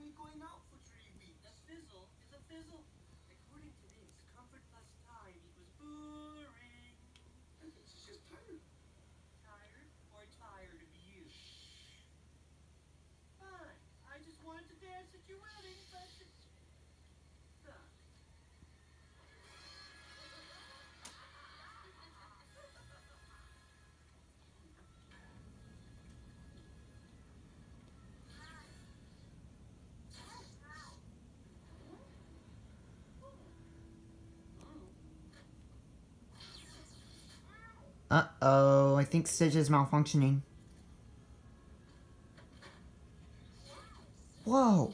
only going out for three weeks. A fizzle is a fizzle. According to this, comfort plus time equals boring. She's just tired. Tired or tired of you? Fine. I just wanted to dance at your wedding, Uh-oh, I think Stitch is malfunctioning. Whoa!